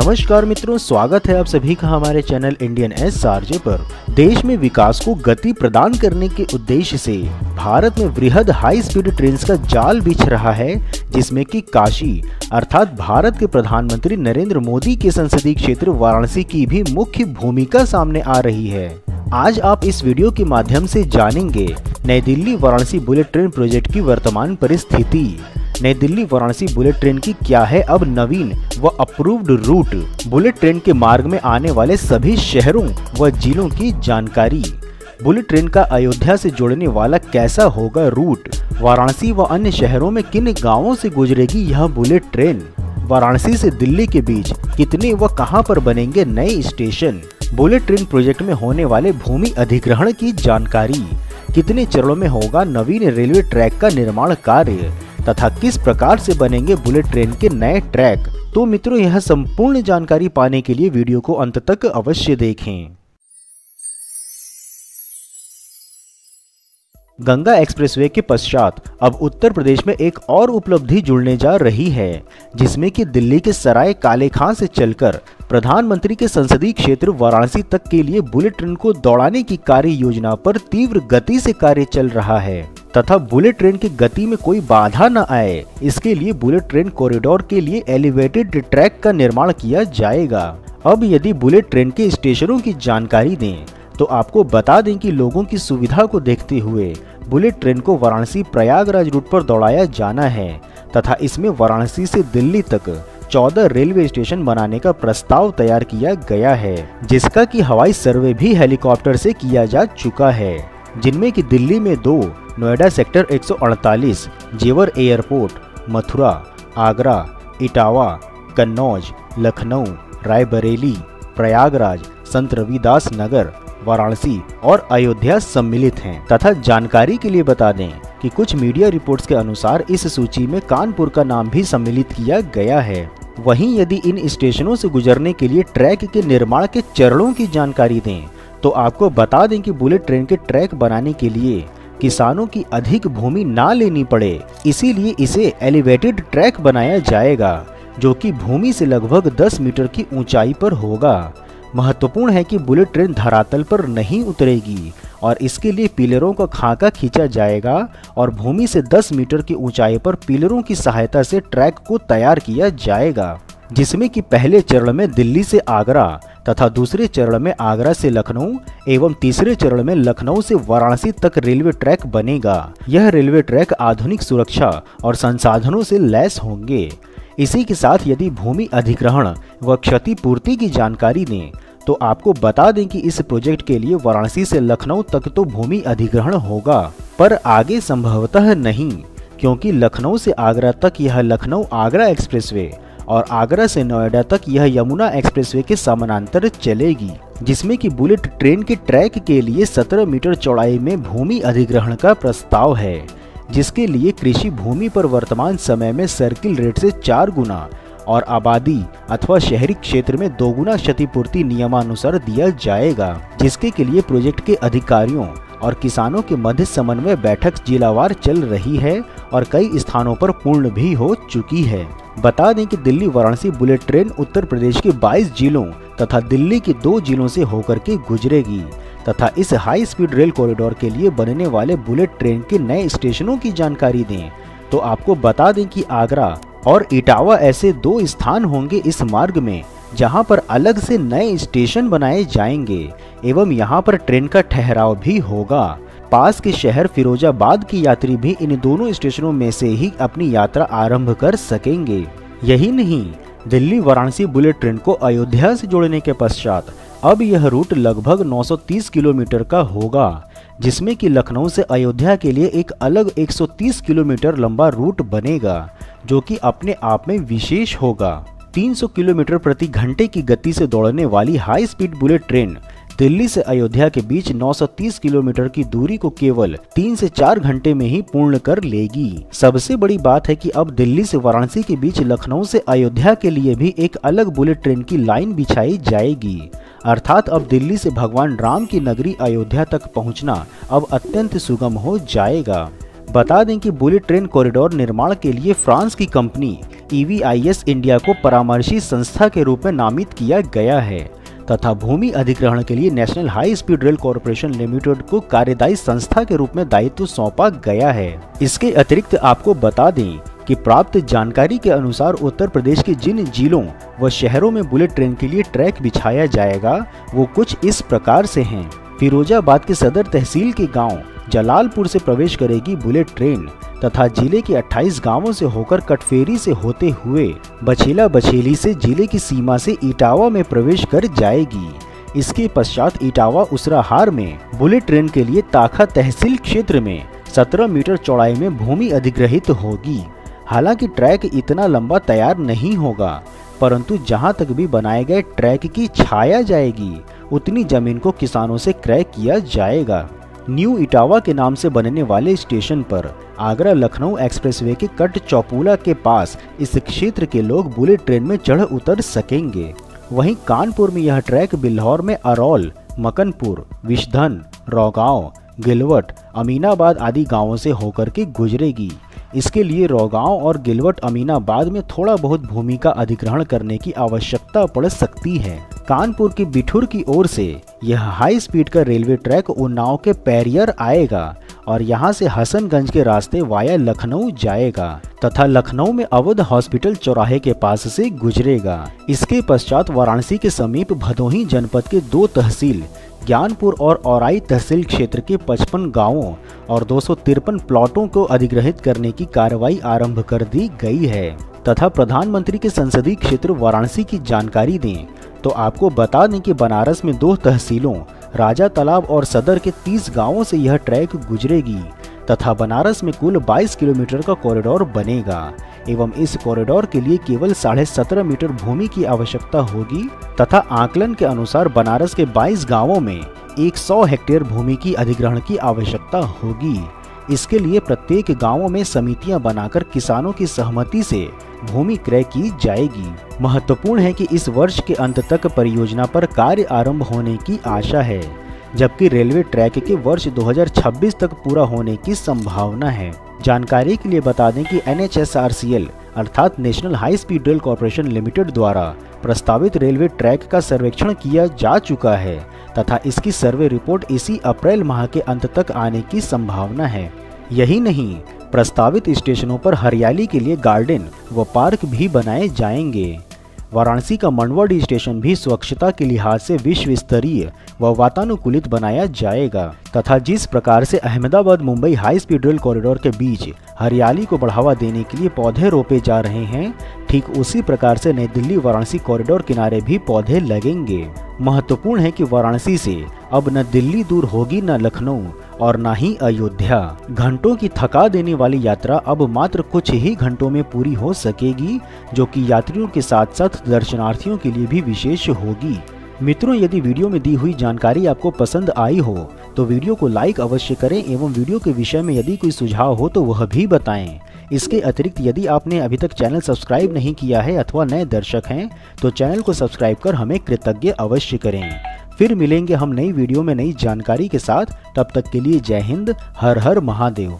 नमस्कार मित्रों, स्वागत है आप सभी का हमारे चैनल इंडियन एस आरजे पर। देश में विकास को गति प्रदान करने के उद्देश्य से भारत में वृहद हाई स्पीड ट्रेन का जाल बिछ रहा है, जिसमें कि काशी, अर्थात भारत के प्रधानमंत्री नरेंद्र मोदी के संसदीय क्षेत्र वाराणसी की भी मुख्य भूमिका सामने आ रही है। आज आप इस वीडियो के माध्यम से जानेंगे, New Delhi Varanasi bullet train project की वर्तमान परिस्थिति। नई दिल्ली वाराणसी बुलेट ट्रेन की क्या है अब नवीन व अप्रूव्ड रूट बुलेट ट्रेन के मार्ग में आने वाले सभी शहरों व जिलों की जानकारी। बुलेट ट्रेन का अयोध्या से जोड़ने वाला कैसा होगा रूट वाराणसी व अन्य शहरों में किन गाँवों से गुजरेगी यह बुलेट ट्रेन वाराणसी से दिल्ली के बीच कितने व कहाँ पर बनेंगे नए स्टेशन बुलेट ट्रेन प्रोजेक्ट में होने वाले भूमि अधिग्रहण की जानकारी। कितने चरणों में होगा नवीन रेलवे ट्रैक का निर्माण कार्य? तथा किस प्रकार से बनेंगे बुलेट ट्रेन के नए ट्रैक तो मित्रों, यह संपूर्ण जानकारी पाने के लिए वीडियो को अंत तक अवश्य देखें। गंगा एक्सप्रेसवे के पश्चात अब उत्तर प्रदेश में एक और उपलब्धि जुड़ने जा रही है, जिसमें कि दिल्ली के सराय काले खां से चलकर प्रधानमंत्री के संसदीय क्षेत्र वाराणसी तक के लिए बुलेट ट्रेन को दौड़ाने की कार्य योजना पर तीव्र गति से कार्य चल रहा है। तथा बुलेट ट्रेन की गति में कोई बाधा न आए। इसके लिए बुलेट ट्रेन कॉरिडोर के लिए एलिवेटेड ट्रैक का निर्माण किया जाएगा। अब यदि बुलेट ट्रेन के स्टेशनों की जानकारी दें तो आपको बता दें कि लोगों की सुविधा को देखते हुए बुलेट ट्रेन को वाराणसी प्रयागराज रूट पर दौड़ाया जाना है, तथा इसमें वाराणसी से दिल्ली तक 14 रेलवे स्टेशन बनाने का प्रस्ताव तैयार किया गया है, जिसका कि हवाई सर्वे भी हेलीकॉप्टर से किया जा चुका है। जिनमें कि दिल्ली में दो नोएडा सेक्टर 148, जेवर एयरपोर्ट मथुरा आगरा इटावा कन्नौज लखनऊ रायबरेली प्रयागराज संत रविदास नगर वाराणसी और अयोध्या सम्मिलित हैं। तथा जानकारी के लिए बता दें कि कुछ मीडिया रिपोर्ट्स के अनुसार इस सूची में कानपुर का नाम भी सम्मिलित किया गया है। वहीं यदि इन स्टेशनों से गुजरने के लिए ट्रैक के निर्माण के चरणों की जानकारी दें तो आपको बता दें कि बुलेट ट्रेन के ट्रैक बनाने के लिए किसानों की अधिक भूमि ना लेनी पड़े। इसीलिए इसे एलिवेटेड ट्रैक बनाया जाएगा, जो कि भूमि से लगभग 10 मीटर की ऊंचाई पर होगा। महत्वपूर्ण है कि बुलेट ट्रेन धरातल पर नहीं उतरेगी और इसके लिए पिलरों का खाका खींचा जाएगा और भूमि से 10 मीटर की ऊंचाई पर पिलरों की सहायता से ट्रैक को तैयार किया जाएगा, जिसमें कि पहले चरण में दिल्ली से आगरा तथा दूसरे चरण में आगरा से लखनऊ एवं तीसरे चरण में लखनऊ से वाराणसी तक रेलवे ट्रैक बनेगा। यह रेलवे ट्रैक आधुनिक सुरक्षा और संसाधनों से लैस होंगे। इसी के साथ यदि भूमि अधिग्रहण व क्षतिपूर्ति की जानकारी दें तो आपको बता दें कि इस प्रोजेक्ट के लिए वाराणसी से लखनऊ तक तो भूमि अधिग्रहण होगा, पर आगे संभवतः नहीं, क्योंकि लखनऊ से आगरा तक यह लखनऊ आगरा एक्सप्रेसवे और आगरा से नोएडा तक यह यमुना एक्सप्रेसवे के समानांतर चलेगी, जिसमें कि बुलेट ट्रेन के ट्रैक के लिए 17 मीटर चौड़ाई में भूमि अधिग्रहण का प्रस्ताव है, जिसके लिए कृषि भूमि पर वर्तमान समय में सर्किल रेट से चार गुना और आबादी अथवा शहरी क्षेत्र में दोगुना क्षतिपूर्ति नियमानुसार दिया जाएगा, जिसके के लिए प्रोजेक्ट के अधिकारियों और किसानों के मध्य समन्वय बैठक जिलावार चल रही है और कई स्थानों पर पूर्ण भी हो चुकी है। बता दें कि दिल्ली वाराणसी बुलेट ट्रेन उत्तर प्रदेश के 22 जिलों तथा दिल्ली के दो जिलों से होकर के गुजरेगी तथा इस हाई स्पीड रेल कॉरिडोर के लिए बनने वाले बुलेट ट्रेन के नए स्टेशनों की जानकारी दें। तो आपको बता दें कि आगरा और इटावा ऐसे दो स्थान होंगे इस मार्ग में, जहाँ पर अलग से नए स्टेशन बनाए जाएँगे, एवं यहाँ पर ट्रेन का ठहराव भी होगा। पास के शहर फिरोजाबाद की यात्री भी इन दोनों स्टेशनों में से ही अपनी यात्रा आरंभ कर सकेंगे। यही नहीं दिल्ली वाराणसी बुलेट ट्रेन को अयोध्या से जोड़ने के पश्चात अब यह रूट लगभग 930 किलोमीटर का होगा, जिसमें कि लखनऊ से अयोध्या के लिए एक अलग 130 किलोमीटर लंबा रूट बनेगा, जो कि अपने आप में विशेष होगा। 300 किलोमीटर प्रति घंटे की गति से दौड़ने वाली high speed bullet train Delhi से अयोध्या के बीच 930 किलोमीटर की दूरी को केवल तीन से चार घंटे में ही पूर्ण कर लेगी। सबसे बड़ी बात है कि अब दिल्ली से वाराणसी के बीच लखनऊ से अयोध्या के लिए भी एक अलग बुलेट ट्रेन की लाइन बिछाई जाएगी। अर्थात अब दिल्ली से भगवान राम की नगरी अयोध्या तक पहुँचना अब अत्यंत सुगम हो जाएगा। बता दें कि बुलेट ट्रेन कॉरिडोर निर्माण के लिए फ्रांस की कंपनी ईवीआईएस इंडिया को परामर्शी संस्था के रूप में नामित किया गया है, तथा भूमि अधिग्रहण के लिए national high speed rail corporation limited को कार्यदायी संस्था के रूप में दायित्व सौंपा गया है। इसके अतिरिक्त आपको बता दें कि प्राप्त जानकारी के अनुसार उत्तर प्रदेश के जिन जिलों व शहरों में बुलेट ट्रेन के लिए ट्रैक बिछाया जाएगा, वो कुछ इस प्रकार से हैं। फिरोजाबाद के सदर तहसील के गाँव जलालपुर से प्रवेश करेगी बुलेट ट्रेन तथा ज़िले के 28 गाँवों से होकर कटफेरी से होते हुए बछेला बछेली से ज़िले की सीमा से इटावा में प्रवेश कर जाएगी। इसके पश्चात इटावा उसराहार में बुलेट ट्रेन के लिए ताखा तहसील क्षेत्र में 17 मीटर चौड़ाई में भूमि अधिग्रहित होगी। हालाँकि ट्रैक इतना लंबा तैयार नहीं होगा, परंतु जहाँ तक भी बनाए गए ट्रैक की छाया जाएगी, उतनी ज़मीन को किसानों से क्रय किया जाएगा। न्यू इटावा के नाम से बनने वाले स्टेशन पर आगरा लखनऊ एक्सप्रेसवे के कट चौपूला के पास इस क्षेत्र के लोग बुलेट ट्रेन में चढ़ उतर सकेंगे। वहीं कानपुर में यह ट्रैक बिल्हौर में अरौल, मकनपुर विशधन रौगांव, गिलवट, अमीनाबाद आदि गाँवों से होकर के गुजरेगी। इसके लिए रौगांव और गिलवट अमीनाबाद में थोड़ा बहुत भूमि का अधिग्रहण करने की आवश्यकता पड़ सकती है। कानपुर की बिठुर की ओर से यह हाई स्पीड का रेलवे ट्रैक उन्नाव के पैरियर आएगा और यहाँ से हसनगंज के रास्ते वाया लखनऊ जाएगा तथा लखनऊ में अवध हॉस्पिटल चौराहे के पास से गुजरेगा। इसके पश्चात वाराणसी के समीप भदोही जनपद के दो तहसील, ज्ञानपुर और औराई तहसील क्षेत्र के 55 गाँवों और दो सौ तिरपन प्लॉटों को अधिग्रहित करने की कार्रवाई आरंभ कर दी गई है। तथा प्रधानमंत्री के संसदीय क्षेत्र वाराणसी की जानकारी दें तो आपको बता दें कि बनारस में दो तहसीलों, राजा तालाब और सदर के 30 गाँवों से यह ट्रैक गुजरेगी, तथा बनारस में कुल 22 किलोमीटर का कॉरिडोर बनेगा। एवं इस कॉरिडोर के लिए केवल साढ़े सत्रह मीटर भूमि की आवश्यकता होगी तथा आकलन के अनुसार बनारस के 22 गाँवों में 100 हेक्टेयर भूमि की अधिग्रहण की आवश्यकता होगी। इसके लिए प्रत्येक गाँवों में समितियाँ बनाकर किसानों की सहमति से भूमि क्रय की जाएगी। महत्वपूर्ण है कि इस वर्ष के अंत तक परियोजना पर कार्य आरंभ होने की आशा है। जबकि रेलवे ट्रैक के वर्ष 2026 तक पूरा होने की संभावना है। जानकारी के लिए बता दें कि एन अर्थात national high speed rail corporation limited द्वारा प्रस्तावित रेलवे ट्रैक का सर्वेक्षण किया जा चुका है, तथा इसकी सर्वे रिपोर्ट इसी अप्रैल माह के अंत तक आने की संभावना है। यही नहीं, प्रस्तावित स्टेशनों पर हरियाली के लिए गार्डन व पार्क भी बनाए जाएँगे। वाराणसी का मंडवाडी स्टेशन भी स्वच्छता के लिहाज से विश्व स्तरीय व वातानुकूलित बनाया जाएगा, तथा जिस प्रकार से Ahmedabad Mumbai high speed rail corridor के बीच हरियाली को बढ़ावा देने के लिए पौधे रोपे जा रहे हैं, ठीक उसी प्रकार से नई दिल्ली वाराणसी कॉरिडोर किनारे भी पौधे लगेंगे। महत्वपूर्ण है कि वाराणसी से अब न दिल्ली दूर होगी न लखनऊ और न ही अयोध्या। घंटों की थका देने वाली यात्रा अब मात्र कुछ ही घंटों में पूरी हो सकेगी, जो कि यात्रियों के साथ साथ दर्शनार्थियों के लिए भी विशेष होगी। मित्रों, यदि वीडियो में दी हुई जानकारी आपको पसंद आई हो तो वीडियो को लाइक अवश्य करें एवं वीडियो के विषय में यदि कोई सुझाव हो तो वह भी बताएँ। इसके अतिरिक्त, यदि आपने अभी तक चैनल सब्सक्राइब नहीं किया है अथवा नए दर्शक हैं तो चैनल को सब्सक्राइब कर हमें कृतज्ञ अवश्य करें। फिर मिलेंगे हम नई वीडियो में नई जानकारी के साथ। तब तक के लिए जय हिंद, हर हर महादेव।